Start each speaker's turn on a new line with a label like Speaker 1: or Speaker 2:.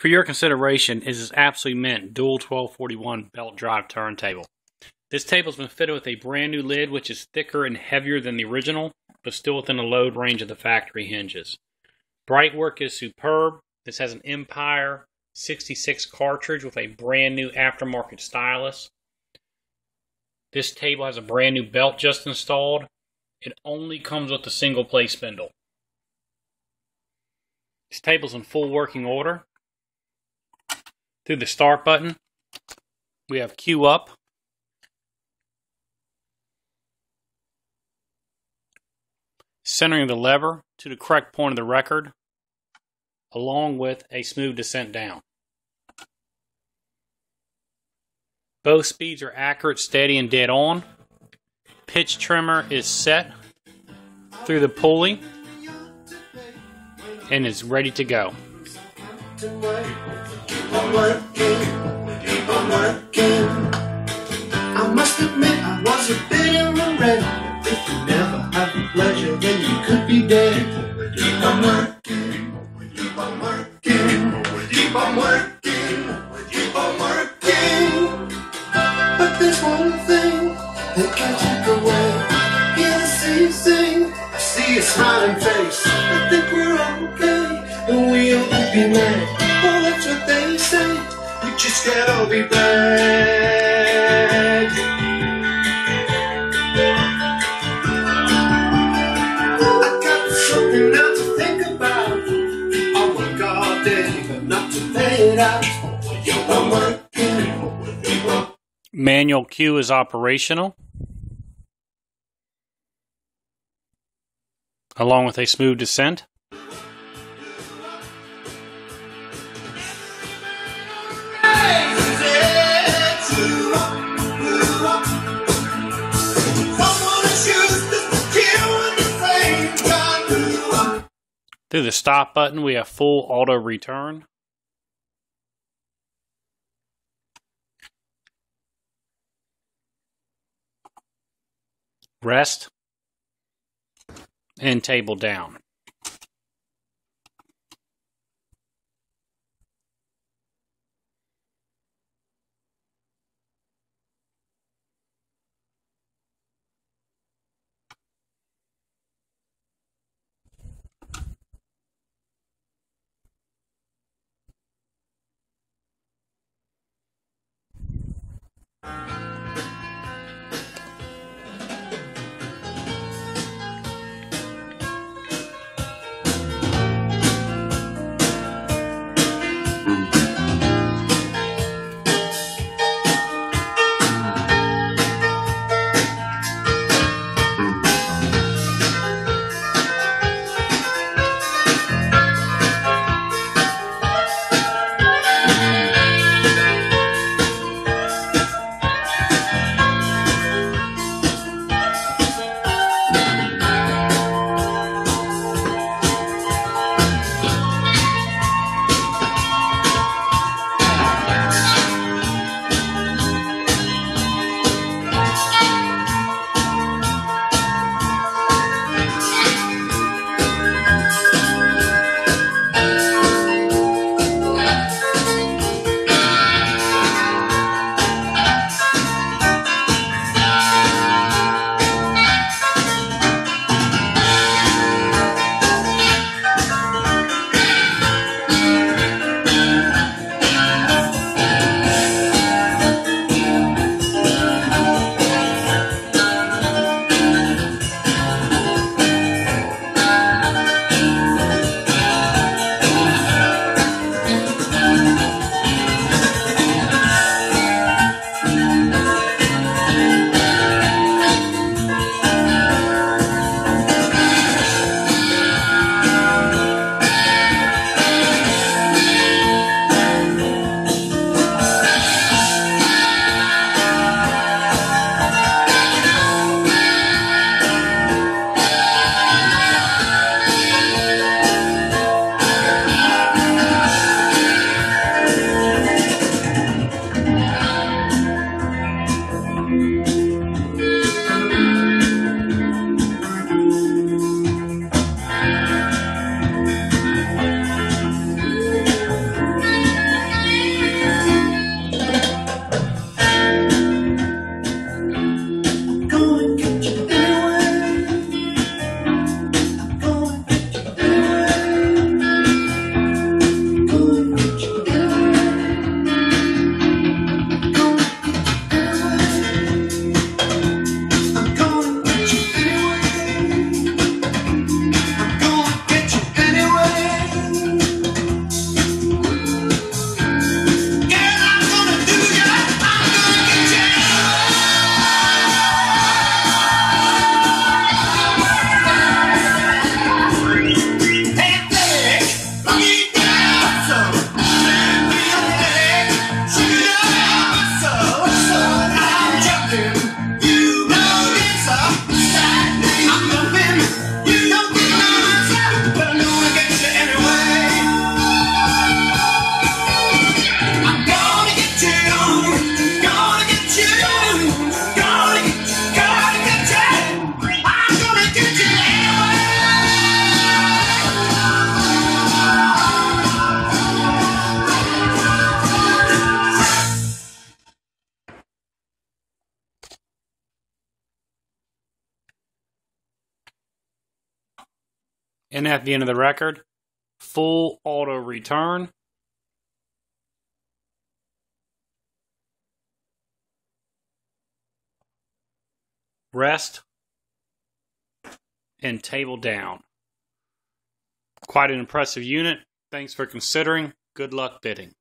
Speaker 1: For your consideration, is this absolutely mint dual 1241 belt drive turntable. This table has been fitted with a brand new lid which is thicker and heavier than the original, but still within the load range of the factory hinges. Bright work is superb. This has an Empire 66 cartridge with a brand new aftermarket stylus. This table has a brand new belt just installed. It only comes with a single play spindle. This table's in full working order. Through the start button, we have cue up. Centering the lever to the correct point of the record, along with a smooth descent down. Both speeds are accurate, steady, and dead on. Pitch trimmer is set through the pulley and is ready to go.
Speaker 2: I must admit I was a bit wreck. If you never had the pleasure, then you could be dead. Keep on working, keep on working, keep on working, keep on working. But there's one thing that can't take away. Yeah, the same thing. I see a smiling face. I think we're okay, and we could be mad. Just gotta be bad. I got something to think about. I work all day, but not to pay it out.
Speaker 1: Manual cue is operational, along with a smooth descent. Through the stop button, we have full auto return. Rest and table down. And at the end of the record, full auto return. Rest and table down. Quite an impressive unit. Thanks for considering. Good luck bidding.